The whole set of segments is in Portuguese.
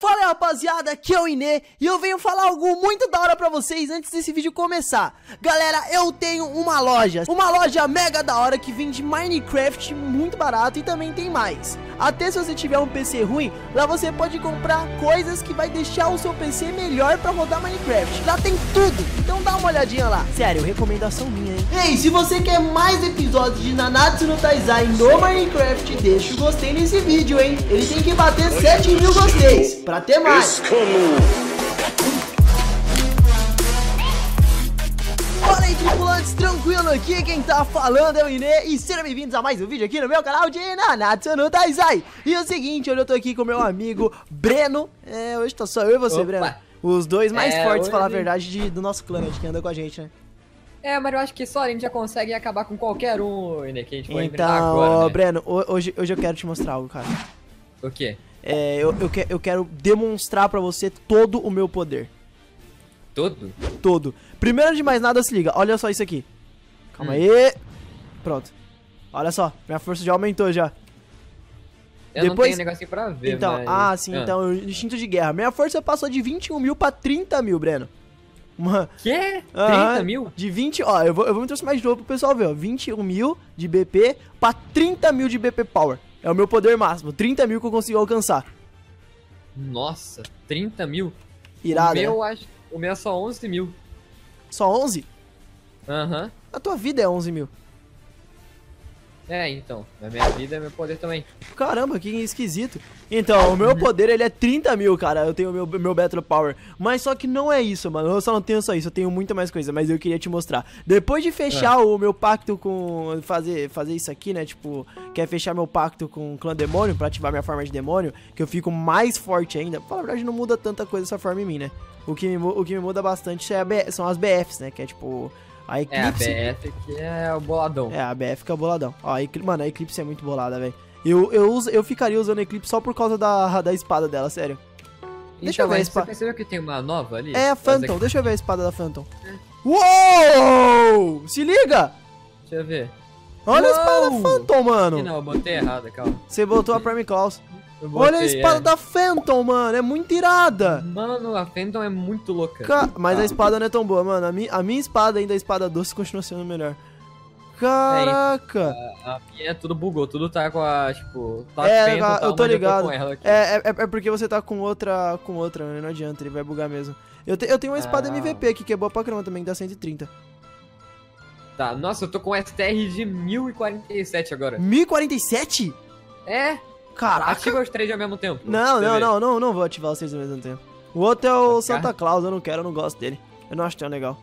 Fala rapaziada, aqui é o Inê e eu venho falar algo muito da hora pra vocês antes desse vídeo começar. Galera, eu tenho uma loja, uma loja mega da hora que vende Minecraft muito barato e também tem mais. Até se você tiver um PC ruim, lá você pode comprar coisas que vai deixar o seu PC melhor pra rodar Minecraft. Lá tem tudo, então uma olhadinha lá Sério, recomendação minha, hein Ei, se você quer mais episódios de Nanatsu no Taizai no Minecraft, deixa o gostei nesse vídeo, hein Ele tem que bater 7 mil gosteis pra ter mais. Fala aí, tripulantes, tranquilo aqui? Quem tá falando é o Inê e sejam bem-vindos a mais um vídeo aqui no meu canal de Nanatsu no Taizai. E é o seguinte, hoje eu tô aqui com meu amigo Breno. É, hoje tô só eu e você, Opa. Breno. Os dois mais É, fortes, falar a verdade, de- do nosso clã, né, de que anda com a gente, né? É, mas eu acho que só a gente já consegue acabar com qualquer um, né, que a gente for Então, agora, né? Breno, ho- hoje, hoje eu quero te mostrar algo, cara. O quê? É, eu, eu, que- eu quero demonstrar pra você todo o meu poder. Todo? todo. Primeiro de mais nada, se liga. Olha só isso aqui. Calma Hum. aí. Pronto. Olha só, minha força já aumentou já. Eu não Depois- tenho negocinho pra ver, então, mas... ah, sim, então, instinto de guerra. Minha força passou de 21 mil pra 30 mil, Breno. Uma, Quê? 30 Aham, mil? De 20, ó, eu vou, eu vou me transformar de novo pro pessoal ver, ó. 21 mil de BP pra 30 mil de BP Power. É o meu poder máximo. 30 mil que eu consigo alcançar. Nossa, 30 mil? Irado, o meu, né? acho... O meu é só 11 mil. Só 11? Aham. A tua vida é 11 mil. É, então. Na minha vida é meu poder também. Caramba, que esquisito. Então, o meu poder, ele é 30 mil, cara. Eu tenho meu, meu Battle Power. Mas só que não é isso, mano. Eu só não tenho só isso. Eu tenho muito mais coisa. Mas eu queria te mostrar. Depois de fechar o meu pacto com... Fazer, fazer isso aqui, né? Tipo, quer fechar meu pacto com o clã demônio pra ativar minha forma de demônio. Que eu fico mais forte ainda. Pra falar a verdade, não muda tanta coisa essa forma em mim, né? O que me, o que me muda bastante é a B- são as BFs, né? Que é tipo... A É, a Eclipse... BF que é o boladão. É, a BF fica boladão. Ó, a Eclipse, mano, a Eclipse é muito bolada, velho. Eu, eu, uso, eu ficaria usando a Eclipse só por causa da, da espada dela, sério. deixa eu então, ver a mas você percebeu que tem uma nova ali? É a Phantom, aqui- deixa eu ver a espada da Phantom. É. Uou! Se liga! Deixa eu ver. Olha a espada da Uou! Phantom, mano. não, eu botei errado, calma. Você botou a Prime Claus. Eu Olha a espada é. da Phantom, mano. É muito irada. Mano, a Phantom é muito louca. Ca- Mas Ah. a espada não é tão boa, mano. A, mi a minha espada ainda, a espada doce, continua sendo melhor. Caraca! A minha tudo bugou, tudo tá com a, tipo, tá É, Phantom, eu tal, tô ligado. com ela aqui. É, é, é porque você tá com outra, com outra, né? Não adianta, ele vai bugar mesmo. Eu, te- eu tenho uma espada Ah. MVP aqui, que é boa pra caramba também, que dá 130. Tá, nossa, eu tô com STR de 1047 agora. 1047? É? Caraca! Ativa os três ao mesmo tempo. Não, não, não, não, não vou ativar vocês ao mesmo tempo. O outro é o Tá Santa. Claus, eu não quero, eu não gosto dele. Eu não acho tão legal.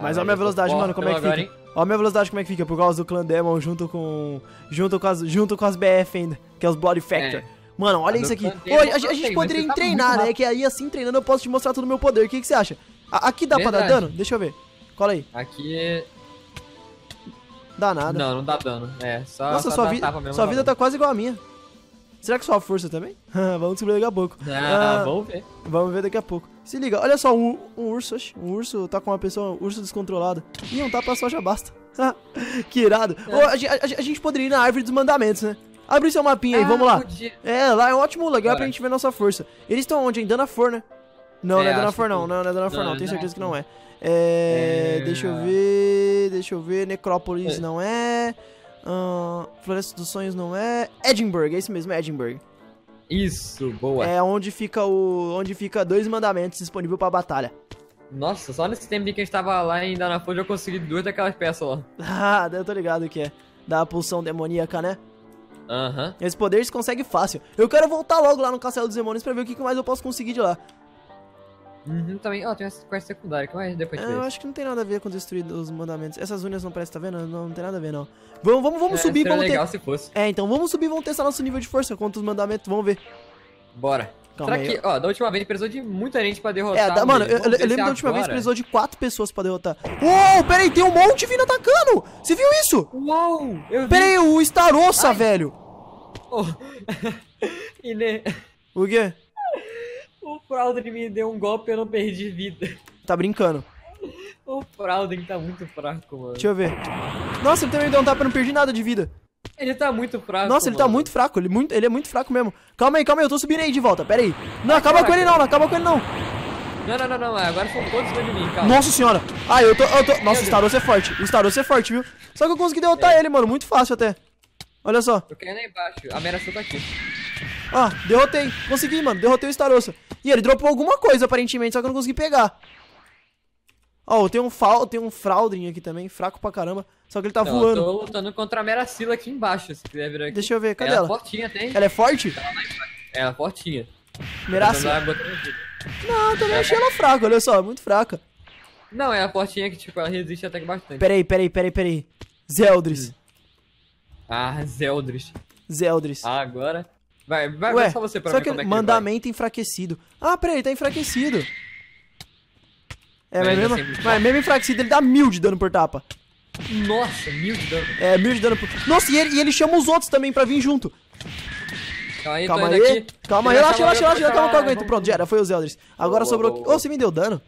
Mas olha a minha velocidade, mano, como é que fica. Olha a minha velocidade como é que fica, por causa do Clan Demon junto com. junto com as, junto com as BF ainda, que é os Bloody Factor. É. Mano, olha A isso aqui. Ô, a, a gente sei, poderia tá treinar, né? Que aí assim treinando eu posso te mostrar todo o meu poder. O que, que você acha? A- aqui dá pra dar Verdade. dano? Deixa eu ver. Cola aí. Aqui. Dá nada. Não, não dá dano. É, só. Nossa, só sua, vida, mesmo, sua vida dano. tá quase igual a minha. Será que sua força também? Vamos descobrir daqui a pouco. Ah, Ah, vamos ver. Vamos ver daqui a pouco. Se liga, olha só, um, um urso, um urso tá com uma pessoa, um urso descontrolado. Ih, um tapa só já basta. que irado. É. A, a a gente poderia ir na árvore dos mandamentos, né? Abre seu mapinha aí, Ah, vamos lá. podia. É, lá é um ótimo lugar pra Bora. gente ver nossa força. Eles estão onde? Em Danafor, né? Não, É, não é que não, não, não é Danafor Não, não, é tenho certeza que não é. É, É. deixa eu ver, deixa eu ver, Necrópolis É. não é, ahn, Floresta dos Sonhos não é, Edinburgh, é isso mesmo, Edinburgh. Isso, boa. É onde fica o, onde fica dois mandamentos disponível pra batalha. Nossa, só nesse tempo que a gente tava lá em Danafold eu consegui duas daquelas peças lá. Ah, eu tô ligado que é. Da pulsão demoníaca, né? Aham. Esse poder se consegue fácil. Eu quero voltar logo lá no Castelo dos Demônios pra ver o que mais eu posso conseguir de lá. Uhum, também. Ó, tem essa quest secundária, que mais depois É, eu acho que não tem nada a ver com destruir os mandamentos. Essas unhas não parecem, tá vendo? Não, não tem nada a ver, não. Vamos, vamos, vamos É, subir, vamos legal ter... se fosse. É, então vamos subir, vamos testar nosso nível de força contra os mandamentos, vamos ver. Bora. Calma Será aí. que, ó, da última vez precisou de muita gente pra derrotar. É, da- mano, ele. eu, eu lembro da última vez precisou de quatro pessoas pra derrotar. Uou, peraí, tem um monte vindo atacando! Você viu isso? Uou! Eu vi. Peraí, o Starossa, Ai. velho! Oh. e né, O quê? O Frauden me deu um golpe e eu não perdi vida. Tá brincando. O Frauden tá muito fraco, mano. Deixa eu ver. Nossa, ele também deu um tapa, eu não perdi nada de vida. Ele tá muito fraco. Nossa, ele tá mano. muito fraco, ele, muito, ele é muito fraco mesmo. Calma aí, calma aí, eu tô subindo aí de volta, pera aí. Não, acaba com ele não, não acaba com ele não. Não, não, não, não. Agora são todos de mim, calma. Nossa senhora. Ah, eu tô, eu tô... Nossa, o. Staros é forte, o Staros é forte, viu? Só que eu consegui derrotar É. ele, mano, muito fácil até. Olha só. Eu ir lá embaixo. A Meração tá aqui. Ah, derrotei. Consegui, mano. Derrotei o Starossa. E ele dropou alguma coisa, aparentemente, só que eu não consegui pegar. Ó, tem um Fal, tem um Fraudrin aqui também, fraco pra caramba. Só que ele tá eu voando. tô lutando contra a Meracila aqui embaixo, se quiser vir aqui. Deixa eu ver, cadê ela? ela? é fortinha, tem? Ela é forte? Ela é fortinha. Vida. Não, eu também achei ela fraca, olha só, muito fraca. Não, é a fortinha que, tipo, ela resiste até que bastante. Peraí, peraí, peraí, peraí. Zeldris. Ah, Zeldris. Zeldris. Ah, agora... Vai, vai, Ué, vai só você pra só ver que como é que mandamento enfraquecido. Ah, peraí, ele tá enfraquecido. É, Mas mesmo, muito mas mesmo enfraquecido, ele dá mil de dano por tapa. Nossa, mil de dano. É, mil de dano por... Nossa, e ele, e ele chama os outros também pra vir junto. Calma aí, Calma aí, calma, relaxa, relaxa, relaxa, calma que eu aguento. Pronto, já era, foi os Eldris. Agora Boa, sobrou... Ô, boa. você me deu dano?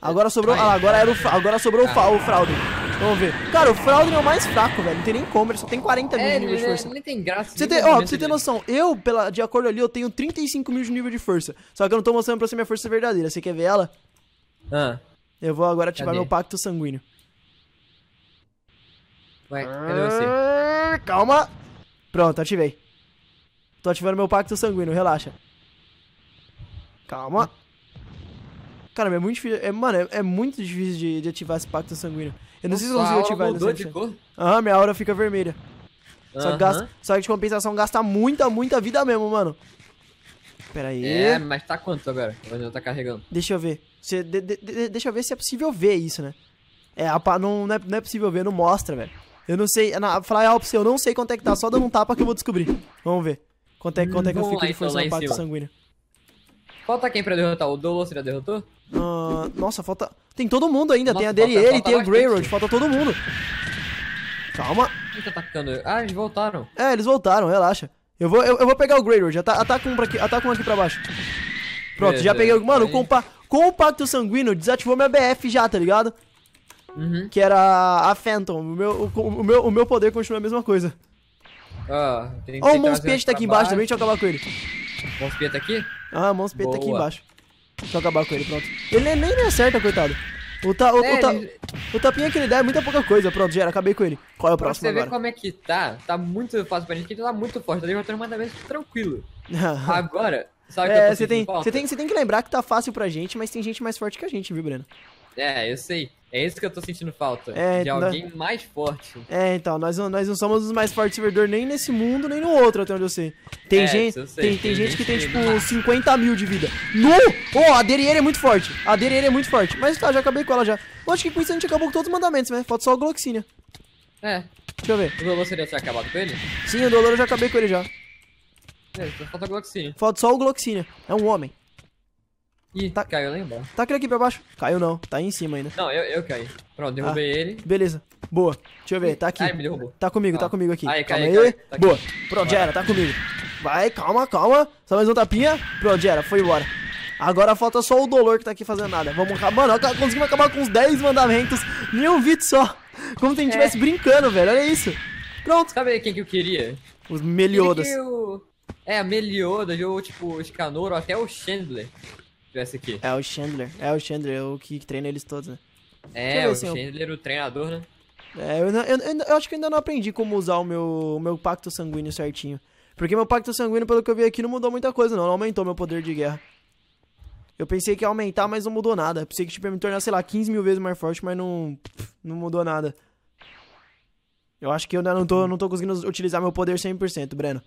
Agora sobrou... Ah, agora era o... Agora sobrou o. Ah. o Fraudrin. Vamos ver. Cara, o Fraudrin é o mais fraco, velho. Não tem nem como, ele só tem 40 mil É, de nível de força. ele tem graça. Você tem, ó, pra você ter noção, eu, pela, de acordo ali, eu tenho 35 mil de nível de força. Só que eu não tô mostrando pra você minha força verdadeira. Você quer ver ela? Ah, Eu vou agora ativar Cadê? meu pacto sanguíneo. vai, cadê você? Ah, Calma. Pronto, ativei. Tô ativando meu pacto sanguíneo, relaxa. Calma. Cara, é muito difícil. É, mano, é, é muito difícil de, de ativar esse pacto sanguíneo. Eu não sei se eu consigo ativar ele mudou de 100%. cor? Aham, minha aura fica vermelha. Só que, gasta, só que de compensação gasta muita, muita vida mesmo, mano. Pera aí. É, mas tá quanto agora? Ainda tá carregando. Deixa eu ver. Você, de- de- de- deixa eu ver se é possível ver isso, né? É, a não, não, é, não é possível ver, não mostra, velho. Eu não sei. Na, falar real pra você, eu não sei quanto é que tá, só dando um tapa que eu vou descobrir. Vamos ver. Quanto é, quanto é que eu fico lá, de então, força lá no pacto sanguíneo? Falta quem pra derrotar? O Dolo você já derrotou? Ah, nossa, falta. Tem todo mundo ainda. tem a Nossa, falta- tem o Greyroad, falta todo mundo. Calma. Quem tá atacando? Ah, eles voltaram. É, eles voltaram, relaxa. Eu vou, eu, eu vou pegar o Greyroad, ata, ataca um pra aqui, ataca um aqui pra baixo. Pronto, Beleza, já peguei. o- Mano, aí. com, o pa- com o Pacto Sanguíneo, desativou minha BF já, tá ligado? Uhum. Que era a Phantom. O meu, o, o meu, o meu poder continua a mesma coisa. Ó, tem Ó, o tem que Monspiet trazer tá aqui embaixo também, deixa eu acabar com ele. Monspiet tá aqui? Ah, o Monspiet tá aqui embaixo. Deixa eu acabar com ele, pronto. Ele nem, nem me acerta, coitado. O, ta, o, É, o, ta- ele- o tapinha que ele dá é muita pouca coisa. Pronto, já era, acabei com ele. Qual é o Pra próximo você ver agora? como é que tá, tá muito fácil pra gente, que ele tá muito forte, tá derrotando mandamento tranquilo. Agora, sabe o que eu é, tô você tem, falta? você tem, você tem que lembrar que tá fácil pra gente, mas tem gente mais forte que a gente, viu, Breno? É, eu sei. É isso que eu tô sentindo falta. É, de alguém mais forte. É, então, nós não, nós não somos os mais fortes servidores nem nesse mundo, nem no outro, até onde eu sei. Tem, É, gente, sei. tem, tem Tem gente que tem, gente tipo, que- 50 mil de vida. No! Ó, a Deriere é muito forte. A Deriere é muito forte. Mas tá, já acabei com ela já. Eu acho que com isso a gente acabou com todos os mandamentos, né? Falta só o Gloxínia. É, Deixa eu ver. o Dolo seria tinha acabado com ele? Sim, o Dolor eu já acabei com ele já. É, só falta Gloxine. Falta só o Gloxínia. É um homem. Ih, Tá- caiu lá embaixo. Tá aquele aqui pra baixo? Caiu não. Tá aí em cima ainda. Não, eu, eu caí. Pronto, derrubei ele. Beleza. Boa. Deixa eu ver. Tá aqui. Ai, me derrubou. Tá comigo, tá Ah. comigo aqui. Aí, calma aí. cai. Tá aqui. Boa. Pronto, já era, tá comigo. Vai, calma, calma. Só mais um tapinha. Pronto, já era, foi embora. Agora falta só o Dolor que tá aqui fazendo nada. Vamos acabar. Mano, conseguimos acabar com uns 10 mandamentos em um vídeo só. Como se a gente É. estivesse brincando, velho. Olha isso. Pronto. Sabe quem que eu queria? Os Meliodas. O... É, a Meliodas, ou tipo, o Scanor, ou até o Chandler. Aqui. É o Chandler. É o Chandler, é o que treina eles todos, né? Eu É, ver o eu- Chandler, o treinador, né? É, eu, não- eu- eu- eu acho que ainda não aprendi como usar o meu, o meu pacto sanguíneo certinho. Porque meu pacto sanguíneo, pelo que eu vi aqui, não mudou muita coisa, não. Não aumentou meu poder de guerra. Eu pensei que ia aumentar, mas não mudou nada. Pensei que tipo, ia me tornar, sei lá, 15 mil vezes mais forte, mas não, não mudou nada. Eu acho que eu ainda não tô, não tô conseguindo utilizar meu poder 100%, Breno.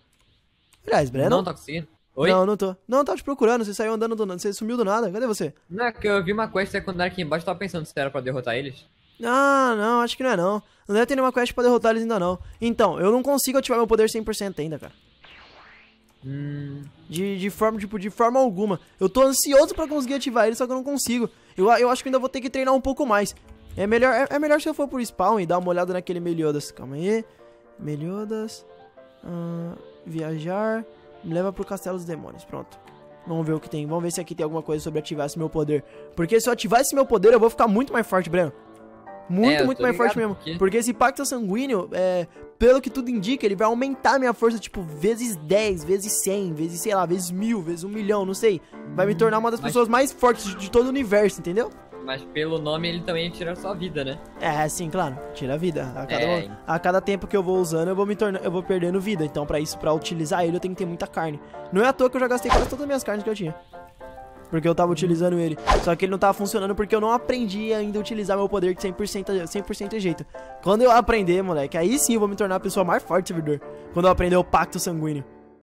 Aliás, Breno? Não tá conseguindo? Oi? Não, não tô. Não, eu tava te procurando. Você saiu andando do nada. Você sumiu do nada. Cadê você? Não, é que eu vi uma quest secundária aqui embaixo, tava pensando se era pra derrotar eles. Ah, não, acho que não é não. Não deve ter nenhuma quest pra derrotar eles ainda não. Então, eu não consigo ativar meu poder 100% ainda, cara. Hum, De, de forma, tipo, de forma alguma. Eu tô ansioso pra conseguir ativar ele, só que eu não consigo. Eu, eu acho que ainda vou ter que treinar um pouco mais. É melhor, é, é melhor se eu for por spawn e dar uma olhada naquele Meliodas. Calma aí. Meliodas. ah, viajar. Me leva pro Castelo dos Demônios. Pronto. Vamos ver o que tem. Vamos ver se aqui tem alguma coisa sobre ativar esse meu poder. Porque se eu ativar esse meu poder, eu vou ficar muito mais forte, Breno. Muito, É, muito mais forte mesmo. porque- Porque esse pacto sanguíneo, é, pelo que tudo indica, ele vai aumentar a minha força, tipo, vezes 10, vezes 100, vezes, sei lá, vezes mil, vezes um milhão, não sei. Vai me tornar uma das Mas- pessoas mais fortes de, de todo o universo, entendeu? Mas pelo nome ele também tira a sua vida, né? É, sim, claro. Tira a vida. A cada, É. a cada tempo que eu vou usando, eu vou me tornando, eu vou perdendo vida. Então, pra isso, pra utilizar ele, eu tenho que ter muita carne. Não é à toa que eu já gastei quase todas as minhas carnes que eu tinha. Porque eu tava utilizando ele. Só que ele não tava funcionando porque eu não aprendi ainda a utilizar meu poder de 100%, 100 jeito. Quando eu aprender, moleque, aí sim eu vou me tornar a pessoa mais forte do servidor. Quando eu aprender o pacto sanguíneo.